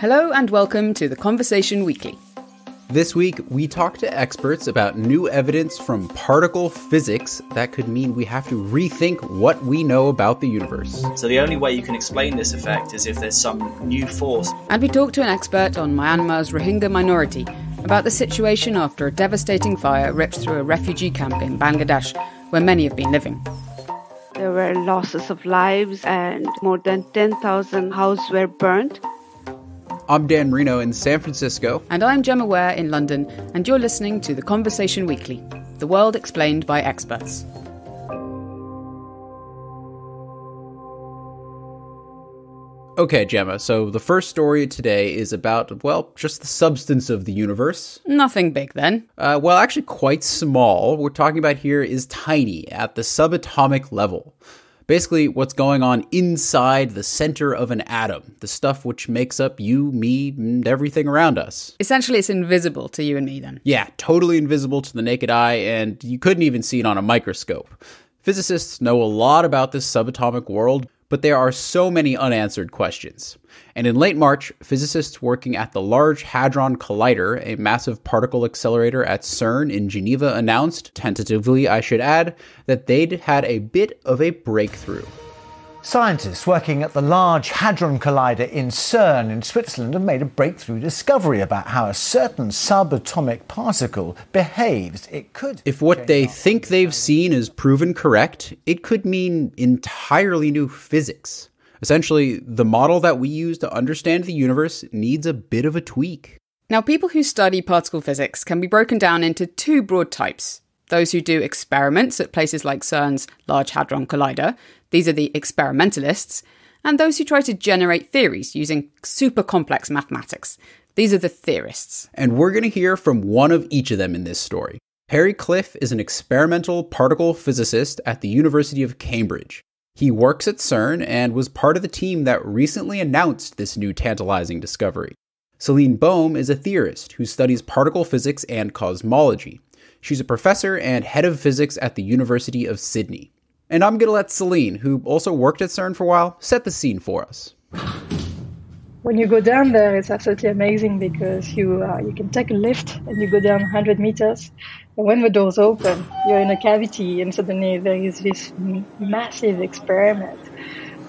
Hello and welcome to the Conversation Weekly. This week, we talk to experts about new evidence from particle physics that could mean we have to rethink what we know about the universe. So, the only way you can explain this effect is if there's some new force. And we talk to an expert on Myanmar's Rohingya minority about the situation after a devastating fire ripped through a refugee camp in Bangladesh, where many have been living. There were losses of lives, and more than 10,000 houses were burned. I'm Dan Merino in San Francisco. And I'm Gemma Ware in London, and you're listening to The Conversation Weekly, the world explained by experts. Okay, Gemma, so the first story today is about, well, just the substance of the universe. Nothing big then. Uh, well, actually, quite small. What we're talking about here is tiny, at the subatomic level. Basically, what's going on inside the center of an atom, the stuff which makes up you, me, and everything around us. Essentially, it's invisible to you and me then. Yeah, totally invisible to the naked eye, and you couldn't even see it on a microscope. Physicists know a lot about this subatomic world, but there are so many unanswered questions. And in late March, physicists working at the Large Hadron Collider, a massive particle accelerator at CERN in Geneva, announced, tentatively I should add, that they'd had a bit of a breakthrough. Scientists working at the Large Hadron Collider in CERN in Switzerland have made a breakthrough discovery about how a certain subatomic particle behaves. It could. If what they think they've seen is proven correct, it could mean entirely new physics. Essentially, the model that we use to understand the universe needs a bit of a tweak. Now, people who study particle physics can be broken down into two broad types those who do experiments at places like CERN's Large Hadron Collider, these are the experimentalists, and those who try to generate theories using super complex mathematics. These are the theorists. And we're going to hear from one of each of them in this story. Harry Cliff is an experimental particle physicist at the University of Cambridge. He works at CERN and was part of the team that recently announced this new tantalizing discovery. Celine Boehm is a theorist who studies particle physics and cosmology. She's a professor and head of physics at the University of Sydney. And I'm going to let Celine, who also worked at CERN for a while, set the scene for us. When you go down there, it's absolutely amazing because you uh, you can take a lift and you go down 100 meters. And when the doors open, you're in a cavity, and suddenly there is this massive experiment.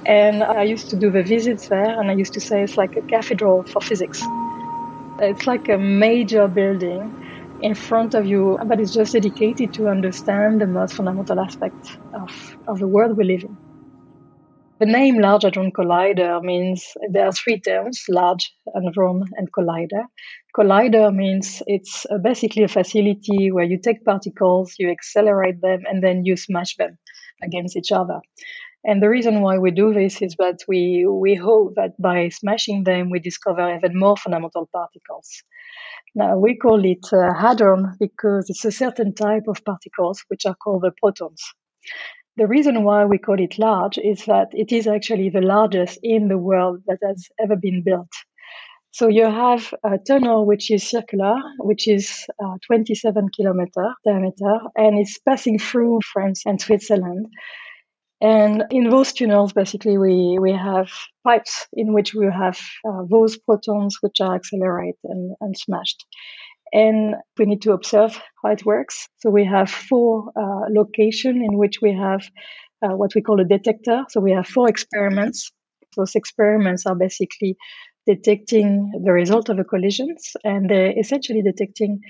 And I used to do the visits there, and I used to say it's like a cathedral for physics. It's like a major building in front of you but it's just dedicated to understand the most fundamental aspect of, of the world we live in. The name Large Hadron Collider means there are three terms, large, hadron, and collider. Collider means it's uh, basically a facility where you take particles, you accelerate them, and then you smash them against each other. And the reason why we do this is that we, we hope that by smashing them, we discover even more fundamental particles. Now, we call it uh, hadron because it's a certain type of particles which are called the protons. The reason why we call it large is that it is actually the largest in the world that has ever been built. So you have a tunnel which is circular, which is uh, 27 kilometer diameter, and it's passing through France and Switzerland. And in those tunnels, basically, we, we have pipes in which we have uh, those protons which are accelerated and, and smashed. And we need to observe how it works. So we have four uh, locations in which we have uh, what we call a detector. So we have four experiments. Those experiments are basically detecting the result of the collisions, and they're essentially detecting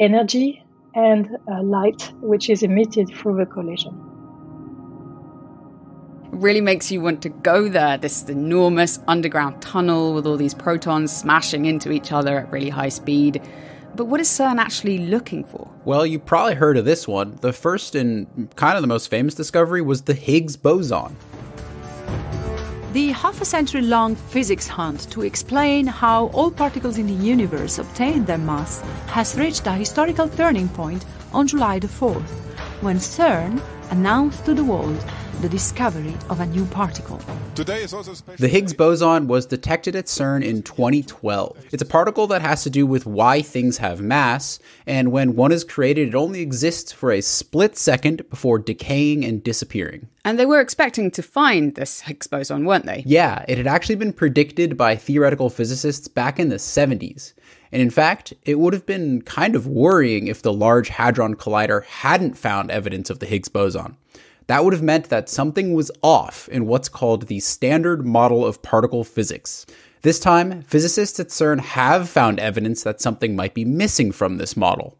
energy and uh, light, which is emitted through the collision really makes you want to go there. This enormous underground tunnel with all these protons smashing into each other at really high speed. But what is CERN actually looking for? Well, you probably heard of this one. The first and kind of the most famous discovery was the Higgs boson. The half a century long physics hunt to explain how all particles in the universe obtain their mass has reached a historical turning point on July the 4th, when CERN announced to the world the discovery of a new particle. The Higgs boson was detected at CERN in 2012. It's a particle that has to do with why things have mass, and when one is created, it only exists for a split second before decaying and disappearing. And they were expecting to find this Higgs boson, weren't they? Yeah, it had actually been predicted by theoretical physicists back in the 70s. And in fact, it would have been kind of worrying if the Large Hadron Collider hadn't found evidence of the Higgs boson. That would have meant that something was off in what's called the Standard Model of Particle Physics. This time, physicists at CERN have found evidence that something might be missing from this model.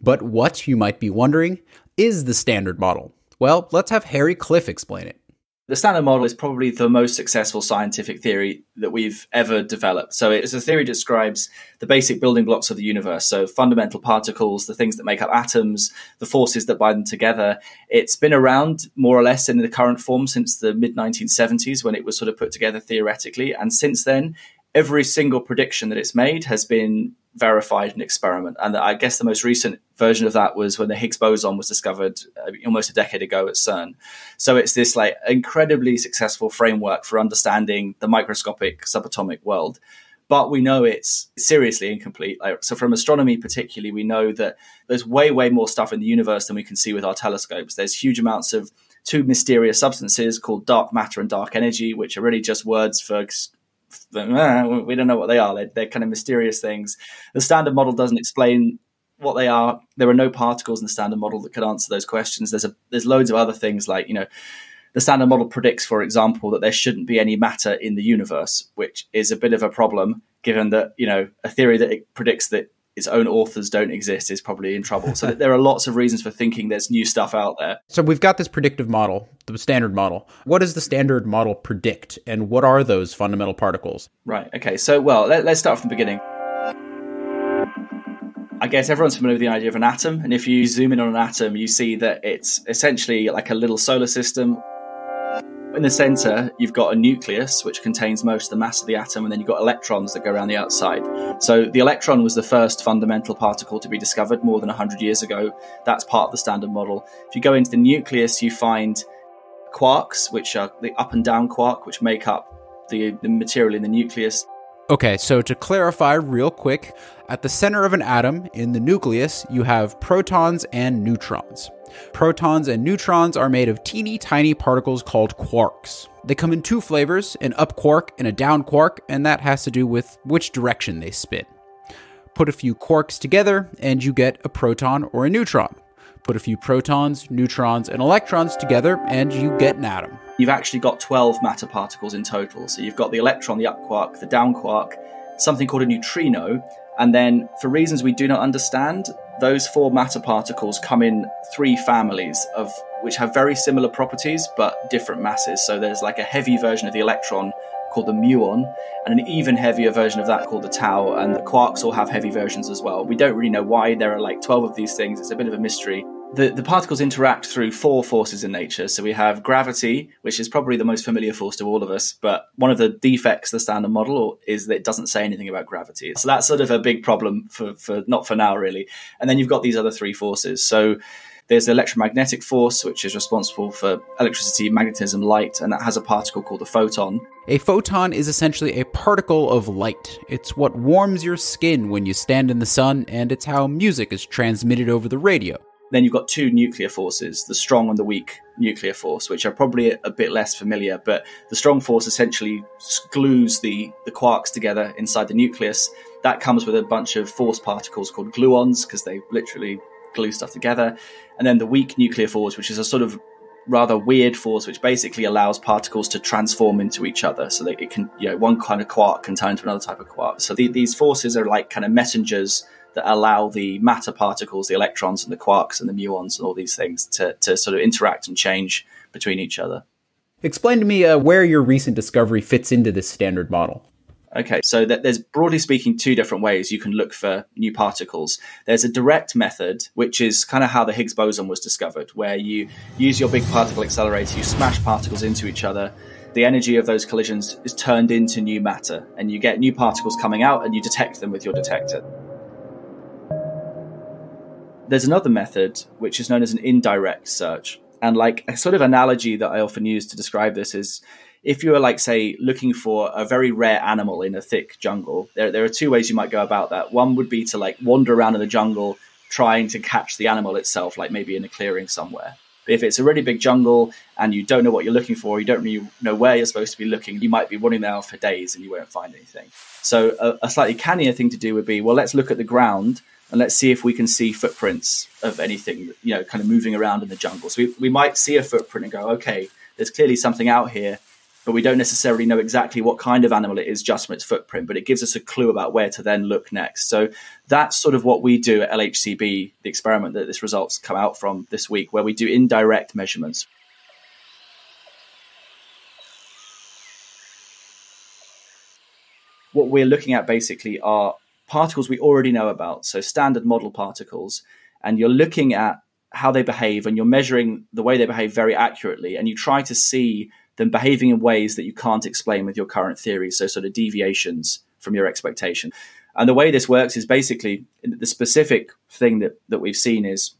But what, you might be wondering, is the Standard Model? Well, let's have Harry Cliff explain it. The standard model is probably the most successful scientific theory that we've ever developed. So it's a theory that describes the basic building blocks of the universe. So fundamental particles, the things that make up atoms, the forces that bind them together. It's been around more or less in the current form since the mid 1970s when it was sort of put together theoretically. And since then, every single prediction that it's made has been verified an experiment. And I guess the most recent version of that was when the Higgs boson was discovered uh, almost a decade ago at CERN. So it's this like incredibly successful framework for understanding the microscopic subatomic world. But we know it's seriously incomplete. Like, so from astronomy, particularly, we know that there's way, way more stuff in the universe than we can see with our telescopes. There's huge amounts of two mysterious substances called dark matter and dark energy, which are really just words for we don't know what they are. They're, they're kind of mysterious things. The standard model doesn't explain what they are. There are no particles in the standard model that could answer those questions. There's a there's loads of other things like you know the standard model predicts, for example, that there shouldn't be any matter in the universe, which is a bit of a problem given that you know a theory that predicts that its own authors don't exist is probably in trouble. So there are lots of reasons for thinking there's new stuff out there. So we've got this predictive model, the standard model. What does the standard model predict, and what are those fundamental particles? Right. Okay. So well, let, us start from the beginning. I guess everyone's familiar with the idea of an atom, and if you zoom in on an atom, you see that it's essentially like a little solar system in the center, you've got a nucleus, which contains most of the mass of the atom, and then you've got electrons that go around the outside. So the electron was the first fundamental particle to be discovered more than 100 years ago. That's part of the standard model. If you go into the nucleus, you find quarks, which are the up and down quark, which make up the, the material in the nucleus. Okay, so to clarify real quick, at the center of an atom, in the nucleus, you have protons and neutrons. Protons and neutrons are made of teeny tiny particles called quarks. They come in two flavors an up quark and a down quark, and that has to do with which direction they spin. Put a few quarks together, and you get a proton or a neutron. Put a few protons, neutrons, and electrons together, and you get an atom you've actually got 12 matter particles in total. So you've got the electron, the up quark, the down quark, something called a neutrino, and then for reasons we do not understand, those four matter particles come in three families of which have very similar properties but different masses. So there's like a heavy version of the electron called the muon, and an even heavier version of that called the tau, and the quarks all have heavy versions as well. We don't really know why there are like 12 of these things, it's a bit of a mystery the, the particles interact through four forces in nature. So we have gravity, which is probably the most familiar force to all of us, but one of the defects of the standard model is that it doesn't say anything about gravity. So that's sort of a big problem for, for not for now, really. And then you've got these other three forces. So there's the electromagnetic force, which is responsible for electricity, magnetism, light, and that has a particle called a photon. A photon is essentially a particle of light. It's what warms your skin when you stand in the sun, and it's how music is transmitted over the radio. Then you've got two nuclear forces, the strong and the weak nuclear force, which are probably a, bit less familiar. But the strong force essentially glues the, the quarks together inside the nucleus. That comes with a bunch of force particles called gluons, because they literally glue stuff together. And then the weak nuclear force, which is a sort of rather weird force, which basically allows particles to transform into each other. So that it can, you know, one kind of quark can turn into another type of quark. So the, these forces are like kind of messengers that allow the matter particles, the electrons and the quarks and the muons and all these things to, to sort of interact and change between each other. Explain to me uh, where your recent discovery fits into this standard model. Okay, so that there's broadly speaking two different ways you can look for new particles. There's a direct method, which is kind of how the Higgs boson was discovered, where you use your big particle accelerator, you smash particles into each other. The energy of those collisions is turned into new matter, and you get new particles coming out, and you detect them with your detector. There's another method which is known as an indirect search. And like a sort of analogy that I often use to describe this is if you were like say looking for a very rare animal in a thick jungle, there there are two ways you might go about that. One would be to like wander around in the jungle trying to catch the animal itself, like maybe in a clearing somewhere. But if it's a really big jungle and you don't know what you're looking for, you don't really know where you're supposed to be looking, you might be wandering there for days and you won't find anything. So a, a slightly cannier thing to do would be, well, let's look at the ground and let's see if we can see footprints of anything, you know, kind of moving around in the jungle. So we, we might see a footprint and go, okay, there's clearly something out here, but we don't necessarily know exactly what kind of animal it is just from its footprint, but it gives us a clue about where to then look next. So that's sort of what we do at LHCb, the experiment that this results come out from this week, where we do indirect measurements. What we're looking at basically are particles we already know about, so standard model particles, and you're looking at how they behave and you're measuring the way they behave very accurately, and you try to see them behaving in ways that you can't explain with your current theory, so sort of deviations from your expectation. And the way this works is basically the specific thing that, that we've seen is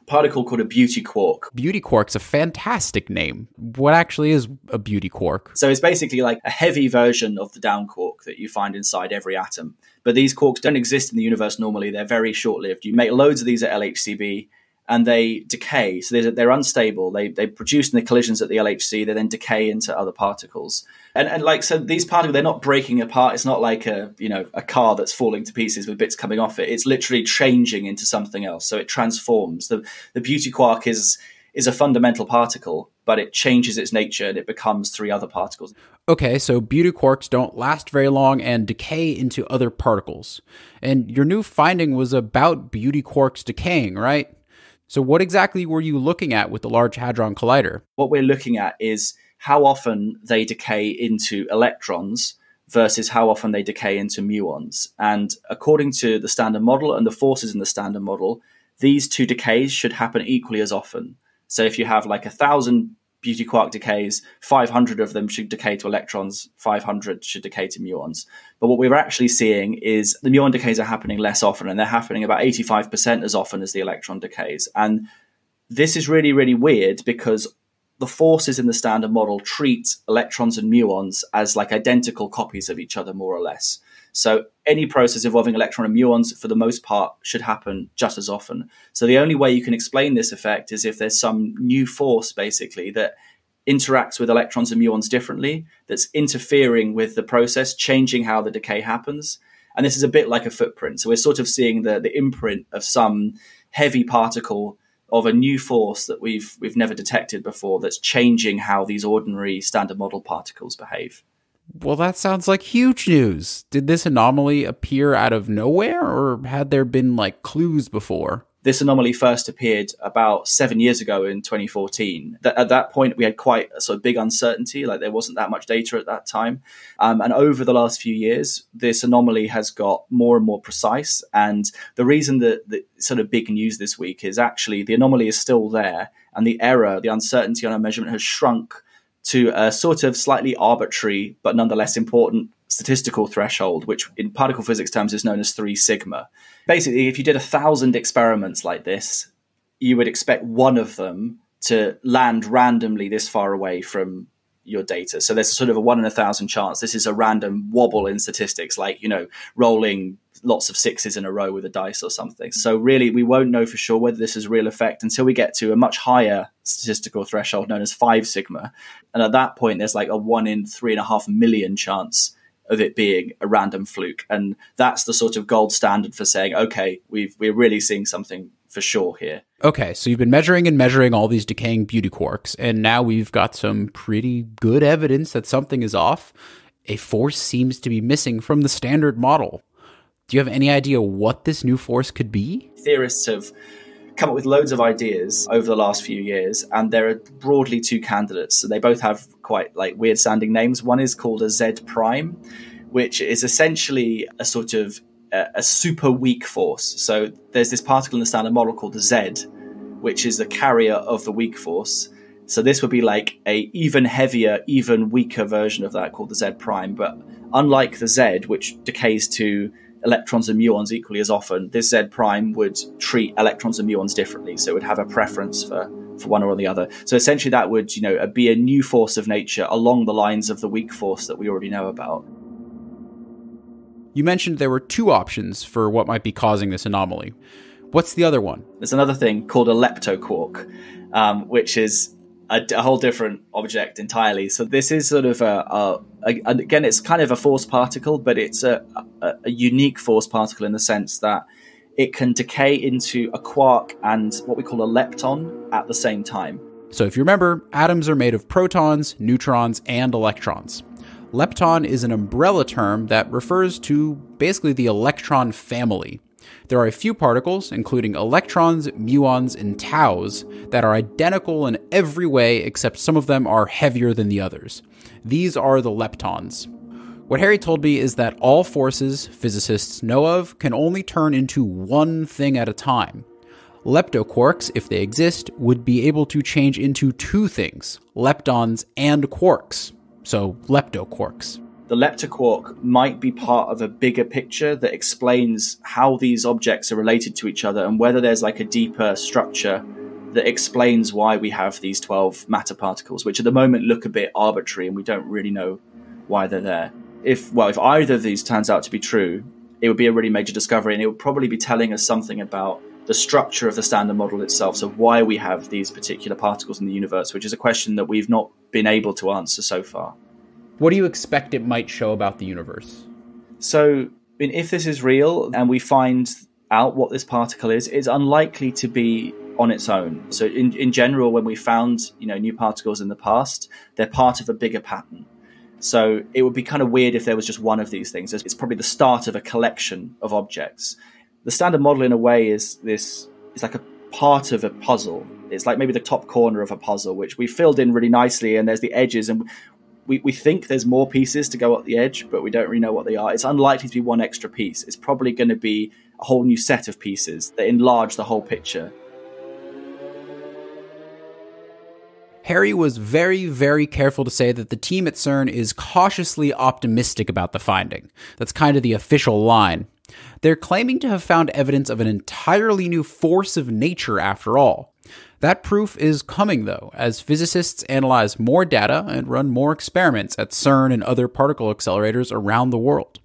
a particle called a beauty quark. Beauty quark's a fantastic name. What actually is a beauty quark? So it's basically like a heavy version of the down quark that you find inside every atom. But these quarks don't exist in the universe normally. They're very short lived. You make loads of these at LHCb and they decay. So they're, they're, unstable. They, they produce in the collisions at the LHC. They then decay into other particles. And, and like, so these particles, they're not breaking apart. It's not like a, you know, a car that's falling to pieces with bits coming off it. It's literally changing into something else. So it transforms. The, the beauty quark is, is a fundamental particle, but it changes its nature and it becomes three other particles. Okay, so beauty quarks don't last very long and decay into other particles. And your new finding was about beauty quarks decaying, right? So, what exactly were you looking at with the Large Hadron Collider? What we're looking at is how often they decay into electrons versus how often they decay into muons. And according to the standard model and the forces in the standard model, these two decays should happen equally as often. So if you have like a thousand beauty quark decays, 500 of them should decay to electrons, 500 should decay to muons. But what we're actually seeing is the muon decays are happening less often, and they're happening about 85% as often as the electron decays. And this is really, really weird because the forces in the standard model treat electrons and muons as like identical copies of each other, more or less. So any process involving electron and muons, for the most part, should happen just as often. So the only way you can explain this effect is if there's some new force, basically, that interacts with electrons and muons differently, that's interfering with the process, changing how the decay happens. And this is a bit like a footprint. So we're sort of seeing the, the imprint of some heavy particle of a new force that we've we've never detected before that's changing how these ordinary standard model particles behave. Well, that sounds like huge news. Did this anomaly appear out of nowhere, or had there been like clues before? This anomaly first appeared about seven years ago in 2014. at that point, we had quite a sort of big uncertainty, like there wasn't that much data at that time. Um, and over the last few years, this anomaly has got more and more precise. And the reason that the sort of big news this week is actually the anomaly is still there, and the error, the uncertainty on our measurement has shrunk to a sort of slightly arbitrary but nonetheless important statistical threshold, which in particle physics terms is known as 3 sigma. Basically, if you did a thousand experiments like this, you would expect one of them to land randomly this far away from your data. So there's a sort of a one in a thousand chance. This is a random wobble in statistics, like, you know, rolling lots of sixes in a row with a dice or something. So really, we won't know for sure whether this is real effect until we get to a much higher statistical threshold known as five sigma. And at that point, there's like a one in three and a half million chance of it being a random fluke. And that's the sort of gold standard for saying, okay, we've, we're really seeing something for sure here. Okay, so you've been measuring and measuring all these decaying beauty quarks, and now we've got some pretty good evidence that something is off. A force seems to be missing from the standard model. Do you have any idea what this new force could be? Theorists have come up with loads of ideas over the last few years, and there are broadly two candidates. So they both have quite like weird sounding names. One is called a Z prime, which is essentially a sort of a, a super weak force. So there's this particle in the standard model called the Z, which is the carrier of the weak force. So this would be like a even heavier, even weaker version of that called the Z prime. But unlike the Z, which decays to electrons and muons equally as often, this Z prime would treat electrons and muons differently. So it would have a preference for, for one or the other. So essentially, that would you know be a new force of nature along the lines of the weak force that we already know about. You mentioned there were two options for what might be causing this anomaly. What's the other one? There's another thing called a leptoquark, um, which is a, a, whole different object entirely. So this is sort of a, a, a again, it's kind of a force particle, but it's a, a unique force particle in the sense that it can decay into a quark and what we call a lepton at the same time. So if you remember, atoms are made of protons, neutrons, and electrons. Lepton is an umbrella term that refers to basically the electron family. There are a few particles, including electrons, muons, and taus, that are identical in every way except some of them are heavier than the others. These are the leptons. What Harry told me is that all forces physicists know of can only turn into one thing at a time. Leptoquarks, if they exist, would be able to change into two things leptons and quarks so leptoquarks. The leptoquark might be part of a bigger picture that explains how these objects are related to each other and whether there's like a deeper structure that explains why we have these 12 matter particles, which at the moment look a bit arbitrary and we don't really know why they're there. If, well, if either of these turns out to be true, it would be a really major discovery and it would probably be telling us something about the structure of the standard model itself. So, why we have these particular particles in the universe, which is a question that we've not been able to answer so far. What do you expect it might show about the universe? So, if this is real and we find out what this particle is, it's unlikely to be on its own. So, in, in general, when we found you know new particles in the past, they're part of a bigger pattern. So, it would be kind of weird if there was just one of these things. It's probably the start of a collection of objects. The standard model, in a way, is this. It's like a part of a puzzle. It's like maybe the top corner of a puzzle, which we filled in really nicely, and there's the edges, and we, we think there's more pieces to go up the edge, but we don't really know what they are. It's unlikely to be one extra piece. It's probably going to be a whole new set of pieces that enlarge the whole picture. Harry was very, very careful to say that the team at CERN is cautiously optimistic about the finding. That's kind of the official line. They're claiming to have found evidence of an entirely new force of nature after all. That proof is coming, though, as physicists analyze more data and run more experiments at CERN and other particle accelerators around the world.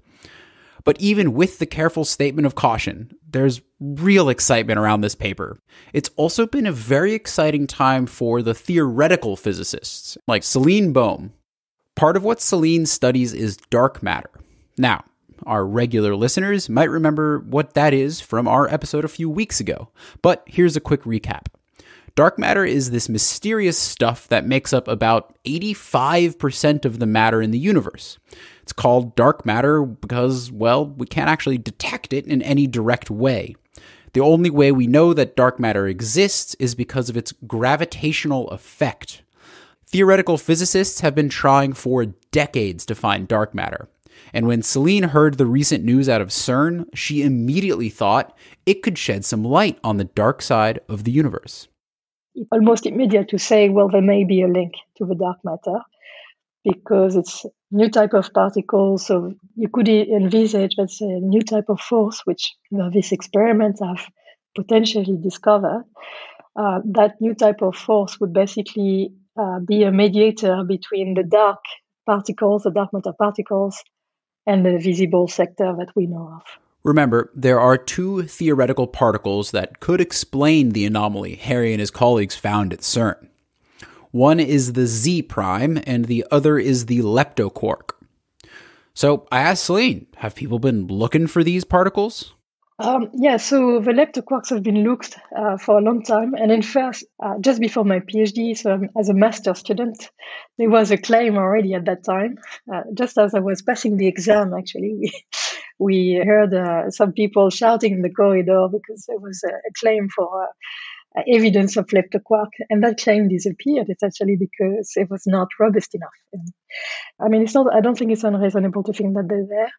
But even with the careful statement of caution, there's real excitement around this paper. It's also been a very exciting time for the theoretical physicists, like Celine Boehm. Part of what Celine studies is dark matter. Now, our regular listeners might remember what that is from our episode a few weeks ago, but here's a quick recap. Dark matter is this mysterious stuff that makes up about 85% of the matter in the universe. It's called dark matter because, well, we can't actually detect it in any direct way. The only way we know that dark matter exists is because of its gravitational effect. Theoretical physicists have been trying for decades to find dark matter. And when Celine heard the recent news out of CERN, she immediately thought it could shed some light on the dark side of the universe almost immediate to say, well, there may be a link to the dark matter because it's new type of particle. So you could envisage, say, a new type of force, which you know, these experiments have potentially discovered. Uh, that new type of force would basically uh, be a mediator between the dark particles, the dark matter particles, and the visible sector that we know of. Remember, there are two theoretical particles that could explain the anomaly Harry and his colleagues found at CERN. One is the Z prime, and the other is the leptoquark. So I asked Celine, have people been looking for these particles? Um, yeah, so the leptoquarks have been looked uh, for a long time. And in fact, uh, just before my PhD, so as a master student, there was a claim already at that time. Uh, just as I was passing the exam, actually, we, we heard uh, some people shouting in the corridor because there was a, a claim for uh, evidence of leptoquark, and that claim disappeared. It's actually because it was not robust enough. And, I mean, it's not. I don't think it's unreasonable to think that they're there,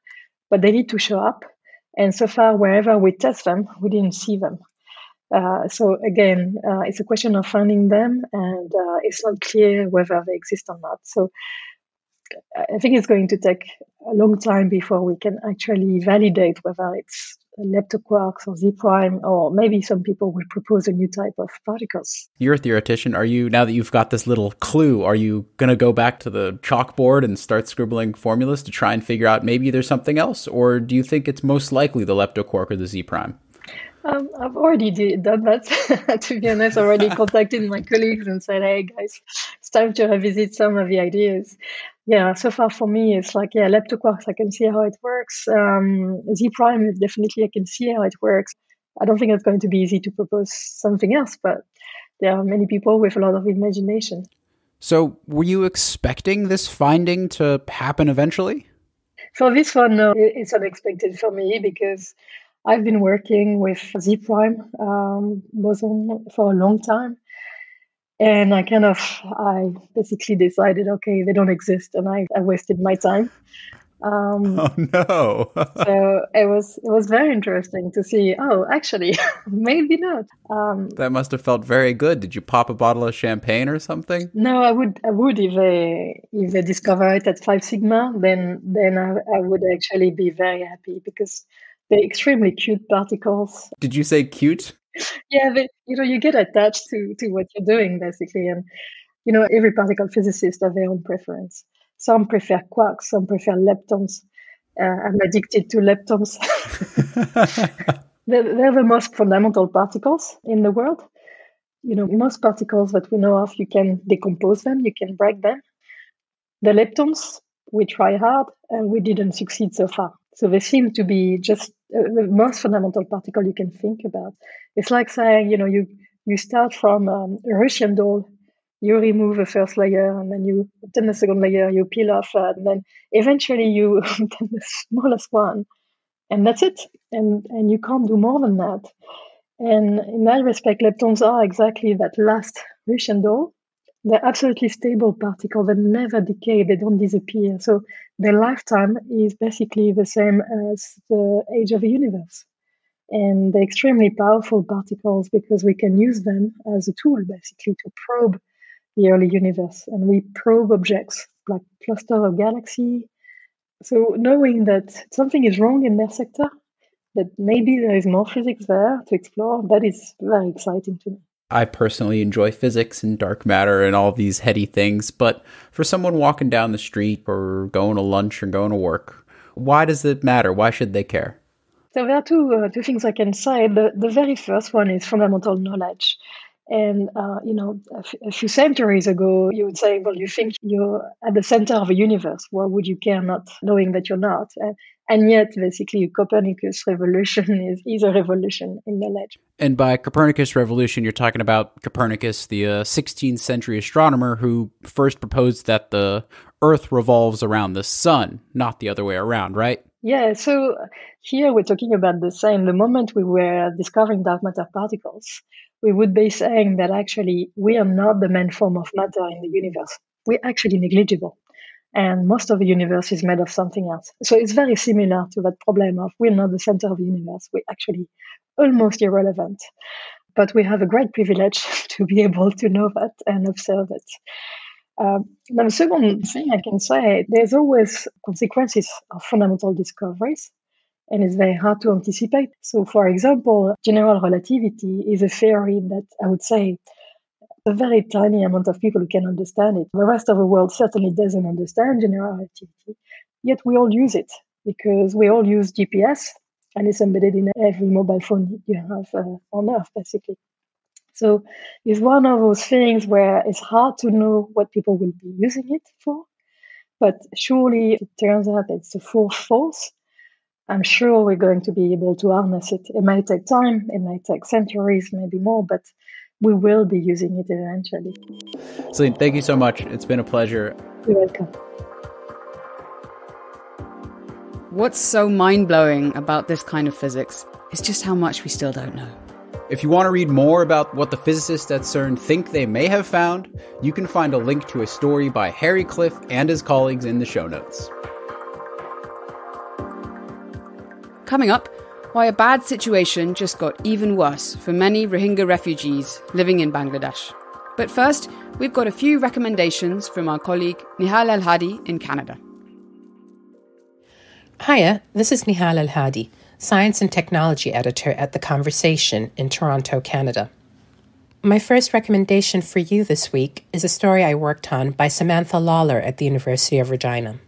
but they need to show up. And so far, wherever we test them, we didn't see them. Uh, so again, uh, it's a question of finding them, and uh, it's not clear whether they exist or not. So I think it's going to take a long time before we can actually validate whether it's leptoquarks or Z prime, or maybe some people will propose a new type of particles. You're a theoretician. Are you, now that you've got this little clue, are you going to go back to the chalkboard and start scribbling formulas to try and figure out maybe there's something else? Or do you think it's most likely the leptoquark or the Z prime? Um, I've already did, done that. to be honest, already contacted my colleagues and said, "Hey guys, it's time to revisit some of the ideas." Yeah, so far for me, it's like yeah, leptoquarks. I can see how it works. Um, Z prime, definitely, I can see how it works. I don't think it's going to be easy to propose something else, but there are many people with a lot of imagination. So, were you expecting this finding to happen eventually? For this one, no, it's unexpected for me because I've been working with Z Prime um, boson for a long time. And I kind of, I basically decided, okay, they don't exist, and I, I wasted my time. Um, oh no! so it was it was very interesting to see. Oh, actually, maybe not. Um, that must have felt very good. Did you pop a bottle of champagne or something? No, I would I would if they if they discover it at five sigma, then then I, I would actually be very happy because they're extremely cute particles. Did you say cute? yeah, they, you know, you get attached to to what you're doing basically, and you know, every particle physicist have their own preference. Some prefer quarks, some prefer leptons. Uh, I'm addicted to leptons. they're, they're the most fundamental particles in the world. You know, most particles that we know of, you can decompose them, you can break them. The leptons, we try hard and we didn't succeed so far. So they seem to be just uh, the most fundamental particle you can think about. It's like saying, you know, you you start from um, a Russian doll, you remove the first layer, and then you then the second layer, you peel off, uh, and then eventually you the smallest one, and that's it. And and you can't do more than that. And in that respect, leptons are exactly that last Russian doll. They're absolutely stable particles that never decay, they don't disappear. So their lifetime is basically the same as the age of the universe. And they're extremely powerful particles because we can use them as a tool basically to probe the early universe. And we probe objects like cluster of galaxy. So knowing that something is wrong in their sector, that maybe there is more physics there to explore, that is very exciting to me. I personally enjoy physics and dark matter and all these heady things, but for someone walking down the street or going to lunch or going to work, why does it matter? Why should they care? So there are two, uh, two things I can say. The, the very first one is fundamental knowledge. And, uh, you know, a, f- a few centuries ago, you would say, well, you think you're at the center of a universe. Why would you care not knowing that you're not? And, and yet, basically, Copernicus revolution is, is a revolution in knowledge. And by Copernicus revolution, you're talking about Copernicus, the uh, 16th century astronomer who first proposed that the Earth revolves around the sun, not the other way around, right? Yeah, so here we're talking about the same. The moment we were discovering dark matter particles, we would be saying that actually we are not the main form of matter in the universe. We're actually negligible and most of the universe is made of something else. So it's very similar to that problem of we're not the center of the universe. We're actually almost irrelevant. But we have a great privilege to be able to know that and observe it. Um, now, the second thing I can say, there's always consequences of fundamental discoveries, and it's very hard to anticipate. So, for example, general relativity is a theory that I would say a very tiny amount of people who can understand it. The rest of the world certainly doesn't understand general relativity, yet we all use it because we all use GPS and it's embedded in every mobile phone you have uh, on Earth, basically. So it's one of those things where it's hard to know what people will be using it for. But surely it turns out it's a fourth force. I'm sure we're going to be able to harness it. It may take time, it may take centuries, maybe more, but we will be using it eventually. Celine, thank you so much. It's been a pleasure. You're welcome. What's so mind blowing about this kind of physics is just how much we still don't know. If you want to read more about what the physicists at CERN think they may have found, you can find a link to a story by Harry Cliff and his colleagues in the show notes. Coming up, why a bad situation just got even worse for many Rohingya refugees living in Bangladesh. But first, we've got a few recommendations from our colleague Nehal El-Hadi in Canada. Hiya, this is Nehal El-Hadi. science and technology editor at The Conversation in Toronto, Canada. My first recommendation for you this week is a story I worked on by Samantha Lawler at the University of Regina.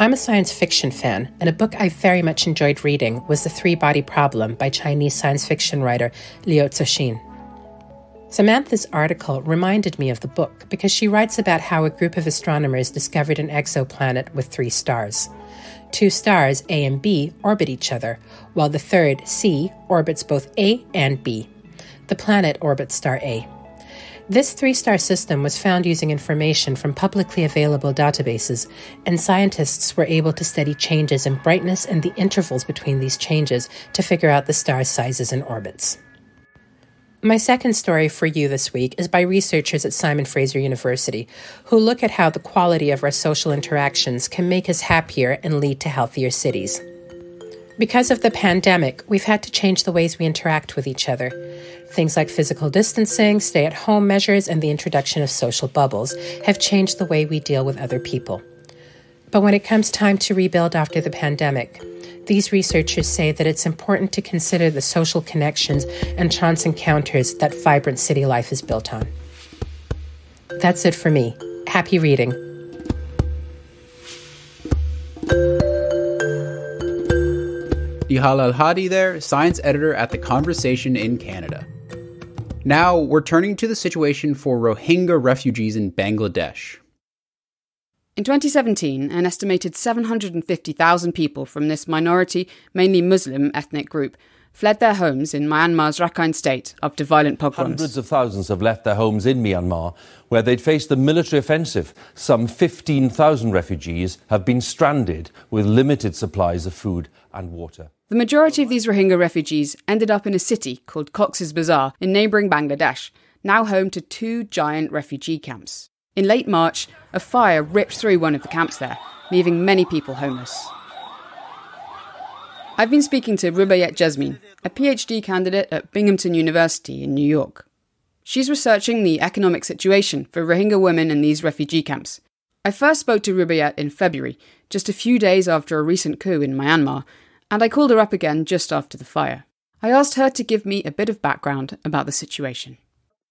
I'm a science fiction fan, and a book I very much enjoyed reading was The Three Body Problem by Chinese science fiction writer Liu Cixin. Samantha's article reminded me of the book because she writes about how a group of astronomers discovered an exoplanet with three stars. Two stars, A and B, orbit each other, while the third, C, orbits both A and B. The planet orbits star A. This three star system was found using information from publicly available databases, and scientists were able to study changes in brightness and the intervals between these changes to figure out the star's sizes and orbits. My second story for you this week is by researchers at Simon Fraser University, who look at how the quality of our social interactions can make us happier and lead to healthier cities. Because of the pandemic, we've had to change the ways we interact with each other. Things like physical distancing, stay at home measures, and the introduction of social bubbles have changed the way we deal with other people. But when it comes time to rebuild after the pandemic, these researchers say that it's important to consider the social connections and chance encounters that vibrant city life is built on. That's it for me. Happy reading. Nehal El-Hadi there, science editor at The Conversation in Canada. Now, we're turning to the situation for Rohingya refugees in Bangladesh. In 2017, an estimated 750,000 people from this minority, mainly Muslim ethnic group fled their homes in Myanmar's Rakhine state after violent pogroms. Hundreds of thousands have left their homes in Myanmar, where they'd faced a military offensive. Some 15,000 refugees have been stranded with limited supplies of food and water. The majority of these Rohingya refugees ended up in a city called Cox's Bazar in neighbouring Bangladesh, now home to two giant refugee camps. In late March, a fire ripped through one of the camps there, leaving many people homeless. I've been speaking to Rubayat Jesmin, a PhD candidate at Binghamton University in New York. She's researching the economic situation for Rohingya women in these refugee camps. I first spoke to Rubayat in February, just a few days after a recent coup in Myanmar, and I called her up again just after the fire. I asked her to give me a bit of background about the situation.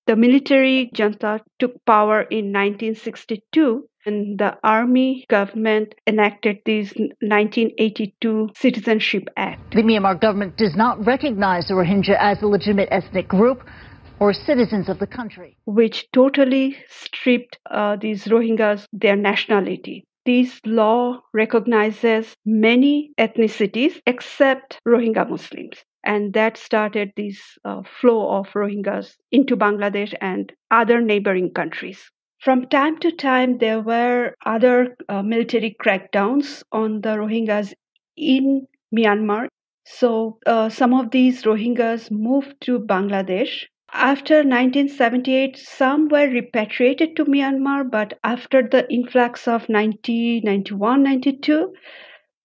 The military junta took power in 1962 and the army government enacted this 1982 Citizenship Act. The Myanmar government does not recognize the Rohingya as a legitimate ethnic group or citizens of the country. Which totally stripped uh, these Rohingyas their nationality. This law recognizes many ethnicities except Rohingya Muslims and that started this uh, flow of Rohingyas into Bangladesh and other neighboring countries. From time to time, there were other uh, military crackdowns on the Rohingyas in Myanmar. So, uh, some of these Rohingyas moved to Bangladesh. After 1978, some were repatriated to Myanmar, but after the influx of 1991 92,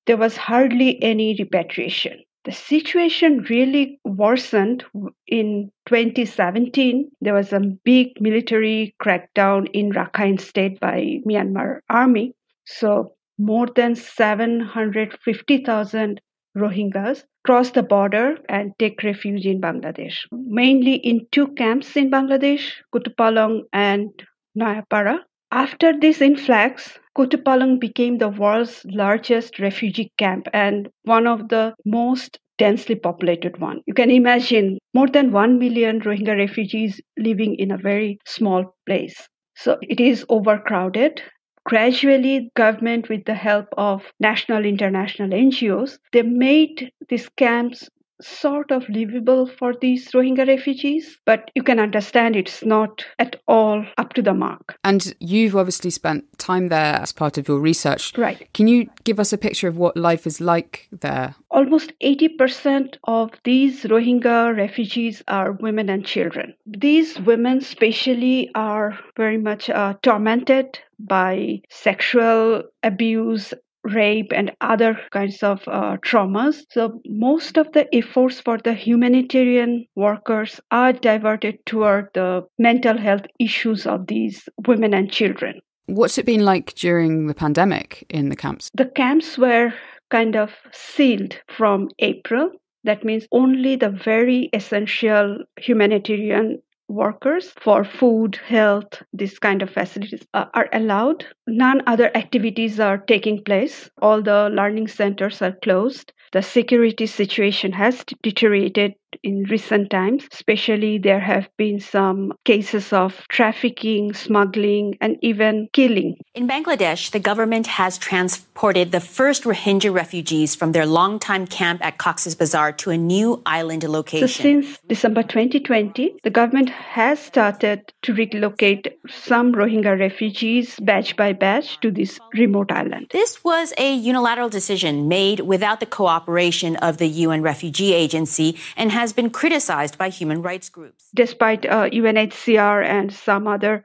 there was hardly any repatriation. The situation really worsened in 2017. There was a big military crackdown in Rakhine state by Myanmar army. So more than 750,000 Rohingyas cross the border and take refuge in Bangladesh, mainly in two camps in Bangladesh, Kutupalong and Nayapara. After this influx, Kutupalong became the world's largest refugee camp and one of the most densely populated one. You can imagine more than 1 million Rohingya refugees living in a very small place. So it is overcrowded. Gradually, government with the help of national international NGOs, they made these camps sort of livable for these Rohingya refugees, but you can understand it's not at all up to the mark. And you've obviously spent time there as part of your research. Right. Can you give us a picture of what life is like there? Almost 80% of these Rohingya refugees are women and children. These women, especially, are very much uh, tormented by sexual abuse rape and other kinds of uh, traumas. So most of the efforts for the humanitarian workers are diverted toward the mental health issues of these women and children. What's it been like during the pandemic in the camps? The camps were kind of sealed from April. That means only the very essential humanitarian workers for food, health, this kind of facilities uh, are allowed. None other activities are taking place. All the learning centers are closed. The security situation has deteriorated in recent times. Especially, there have been some cases of trafficking, smuggling, and even killing. In Bangladesh, the government has transported the first Rohingya refugees from their longtime camp at Cox's Bazar to a new island location. So, since December 2020, the government has started to relocate some Rohingya refugees batch by batch to this remote island. This was a unilateral decision made without the cooperation of the UN Refugee Agency and has been criticized by human rights groups. Despite uh, UNHCR and some other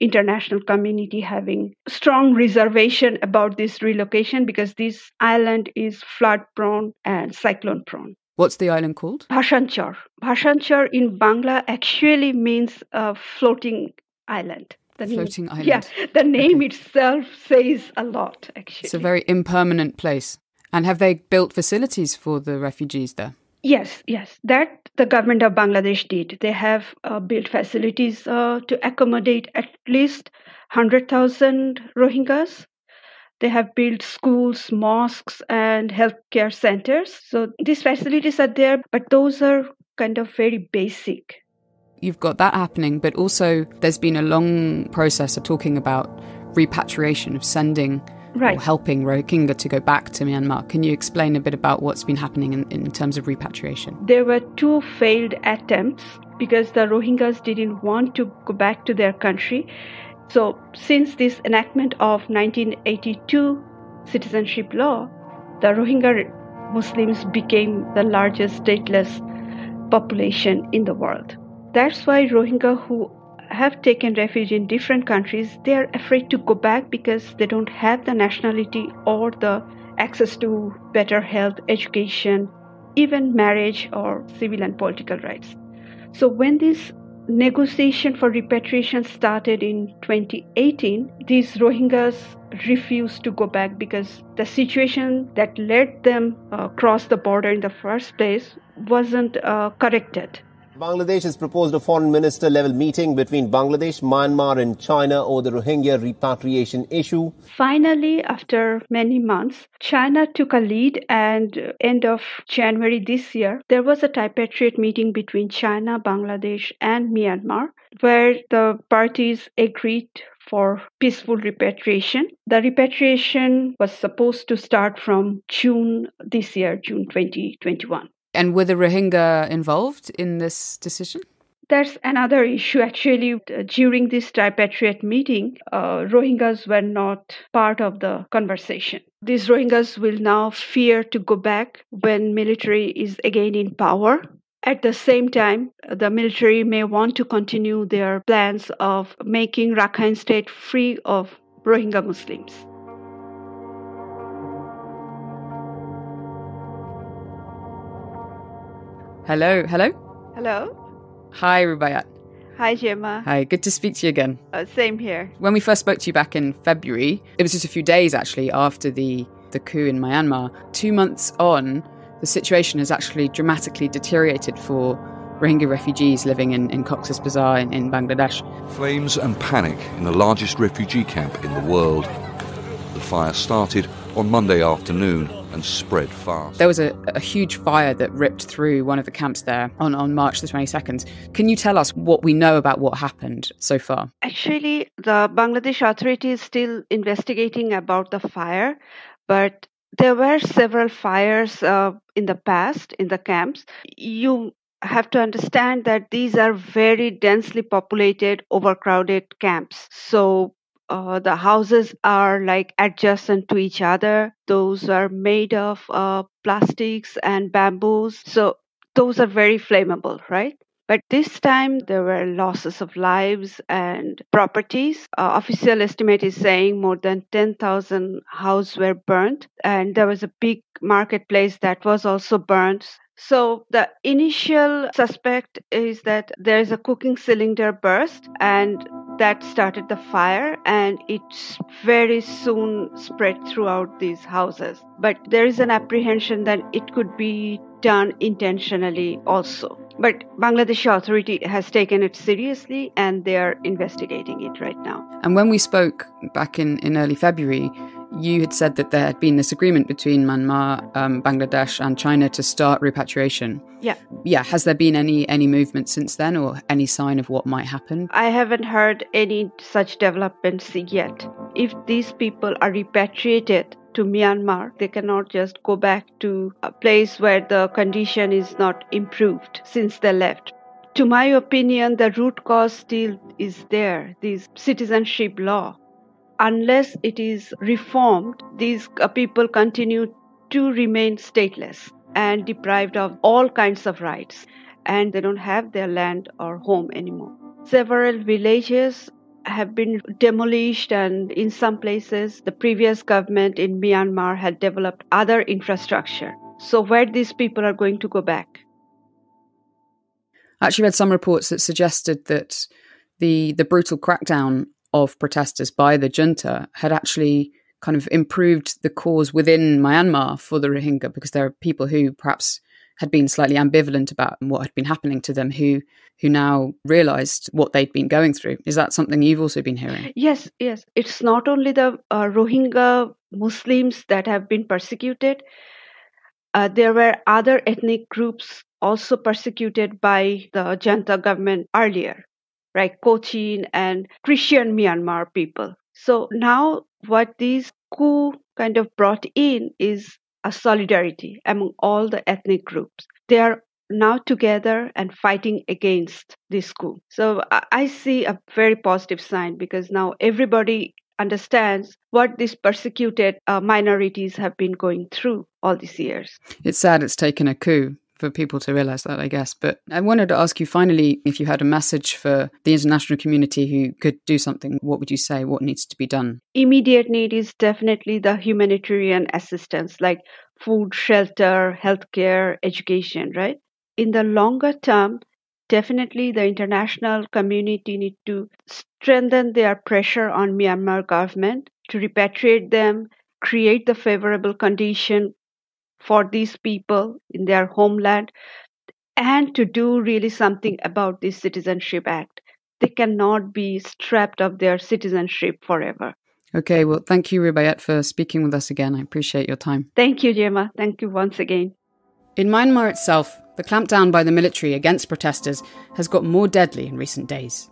international community having strong reservation about this relocation because this island is flood prone and cyclone prone. What's the island called? Bhashanchar. Bhashanchar in Bangla actually means a floating island. The floating name, island. Yeah, the name okay. itself says a lot, actually. It's a very impermanent place. And have they built facilities for the refugees there? Yes, yes, that the government of Bangladesh did. They have uh, built facilities uh, to accommodate at least 100,000 Rohingyas. They have built schools, mosques, and healthcare centers. So these facilities are there, but those are kind of very basic. You've got that happening, but also there's been a long process of talking about repatriation, of sending right. or helping Rohingya to go back to Myanmar. Can you explain a bit about what's been happening in, in terms of repatriation? There were two failed attempts because the Rohingyas didn't want to go back to their country. So, since this enactment of 1982 citizenship law, the Rohingya Muslims became the largest stateless population in the world. That's why Rohingya who have taken refuge in different countries, they are afraid to go back because they don't have the nationality or the access to better health, education, even marriage or civil and political rights. So when this negotiation for repatriation started in 2018, these Rohingyas refused to go back because the situation that led them uh, across the border in the first place wasn't uh, corrected. Bangladesh has proposed a foreign minister level meeting between Bangladesh, Myanmar, and China over the Rohingya repatriation issue. Finally, after many months, China took a lead, and end of January this year, there was a tripartite meeting between China, Bangladesh, and Myanmar, where the parties agreed for peaceful repatriation. The repatriation was supposed to start from June this year, June 2021. And were the Rohingya involved in this decision? That's another issue. Actually, during this tripartite meeting, uh, Rohingyas were not part of the conversation. These Rohingyas will now fear to go back when military is again in power. At the same time, the military may want to continue their plans of making Rakhine State free of Rohingya Muslims. Hello, hello. Hello. Hi, Rubayat. Hi, Gemma. Hi, good to speak to you again. Uh, same here. When we first spoke to you back in February, it was just a few days actually after the, the coup in Myanmar. Two months on, the situation has actually dramatically deteriorated for Rohingya refugees living in, in Cox's Bazar in, in Bangladesh. Flames and panic in the largest refugee camp in the world. The fire started on Monday afternoon and spread fast. There was a, a, huge fire that ripped through one of the camps there on, on March the 22nd. Can you tell us what we know about what happened so far? Actually, the Bangladesh authority is still investigating about the fire, but there were several fires uh, in the past in the camps. You have to understand that these are very densely populated, overcrowded camps. So uh, the houses are like adjacent to each other. Those are made of uh, plastics and bamboos. So those are very flammable, right? But this time there were losses of lives and properties. Uh, official estimate is saying more than 10,000 houses were burnt, and there was a big marketplace that was also burnt. So the initial suspect is that there is a cooking cylinder burst and that started the fire and it very soon spread throughout these houses. But there is an apprehension that it could be done intentionally also. But Bangladesh authority has taken it seriously and they are investigating it right now. And when we spoke back in, in early February, you had said that there had been this agreement between Myanmar, um, Bangladesh, and China to start repatriation. Yeah. Yeah. Has there been any any movement since then, or any sign of what might happen? I haven't heard any such developments yet. If these people are repatriated to Myanmar, they cannot just go back to a place where the condition is not improved since they left. To my opinion, the root cause still is there. This citizenship law unless it is reformed, these uh, people continue to remain stateless and deprived of all kinds of rights, and they don't have their land or home anymore. Several villages have been demolished, and in some places, the previous government in Myanmar had developed other infrastructure. So, where these people are going to go back? I actually read some reports that suggested that the the brutal crackdown of protesters by the junta had actually kind of improved the cause within Myanmar for the Rohingya because there are people who perhaps had been slightly ambivalent about what had been happening to them who who now realized what they'd been going through. Is that something you've also been hearing? Yes yes. It's not only the uh, rohingya muslims that have been persecuted. Uh, there were other ethnic groups also persecuted by the junta government earlier right? Kachin and Christian Myanmar people. So now what these coup kind of brought in is a solidarity among all the ethnic groups. They are now together and fighting against this coup. So I see a very positive sign because now everybody understands what these persecuted uh, minorities have been going through all these years. It's sad it's taken a coup for people to realize that, I guess. But I wanted to ask you finally if you had a message for the international community who could do something, what would you say? What needs to be done? Immediate need is definitely the humanitarian assistance like food, shelter, healthcare, education, right? In the longer term, definitely the international community need to strengthen their pressure on Myanmar government to repatriate them, create the favorable condition for these people in their homeland and to do really something about this Citizenship Act. They cannot be strapped of their citizenship forever. Okay, well, thank you, Rubayat, for speaking with us again. I appreciate your time. Thank you, Gemma. Thank you once again. In Myanmar itself, the clampdown by the military against protesters has got more deadly in recent days.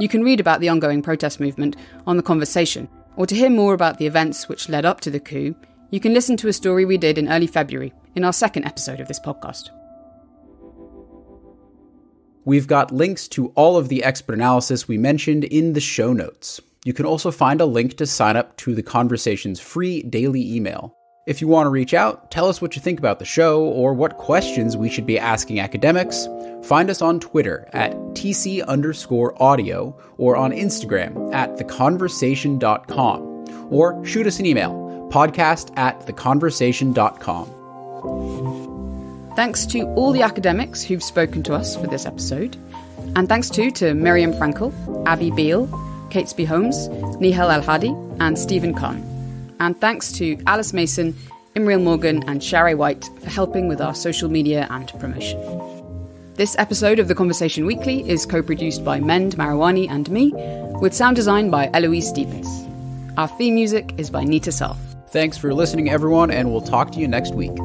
You can read about the ongoing protest movement on The Conversation, or to hear more about the events which led up to the coup, you can listen to a story we did in early February in our second episode of this podcast. We've got links to all of the expert analysis we mentioned in the show notes. You can also find a link to sign up to the Conversation's free daily email. If you want to reach out, tell us what you think about the show or what questions we should be asking academics, find us on Twitter at TC underscore audio or on Instagram at theconversation.com or shoot us an email podcast at theconversation.com. Thanks to all the academics who've spoken to us for this episode. And thanks too to Miriam Frankel, Abby Beale, Catesby Holmes, Nehal El-Hadi, and Stephen Khan. And thanks to Alice Mason, Imriel Morgan, and Shari White for helping with our social media and promotion. This episode of The Conversation Weekly is co produced by Mend Mariwany and me, with sound design by Eloise Stevens. Our theme music is by Neeta Sarl. Thanks for listening, everyone, and we'll talk to you next week.